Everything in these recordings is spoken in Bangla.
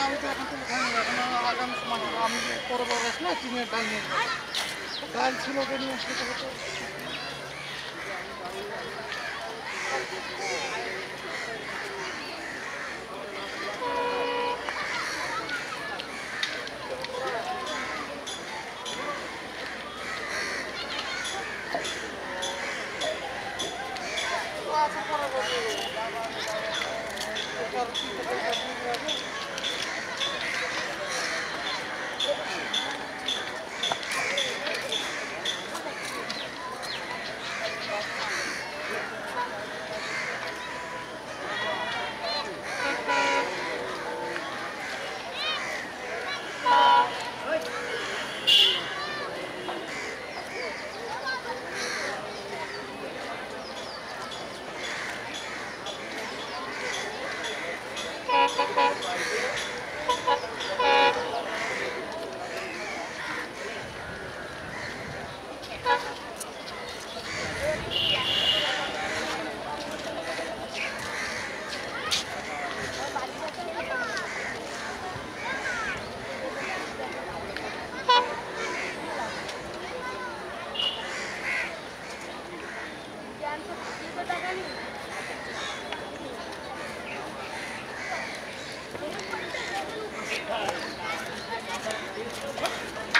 আমি তো এখন থেকে খাই এখন আগামী মাসে আমি যে পরের বার আসলে চিনের ডাল নিয়ে ডাল ছিল ওটা নিয়ে আসলে তো হতো। আচ্ছা,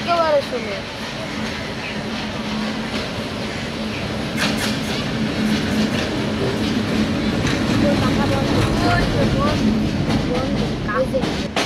একেবারে শুনে টাকা বন্ধ বন্ধ বন্ধ কাজে